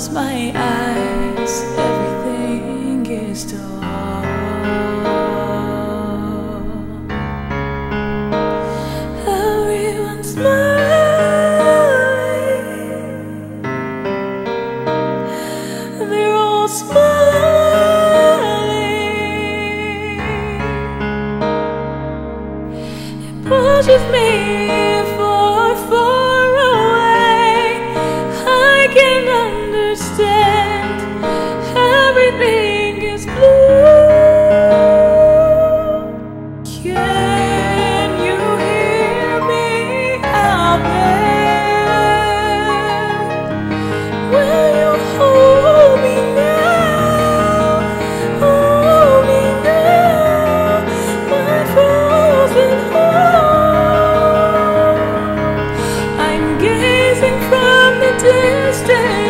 close my eyes, everything is dark. Everyone's smiling, they're all smiling. It pushes me. is blue. Can you hear me? Will you hold me now? Hold me now, my frozen heart. I'm gazing from the distance.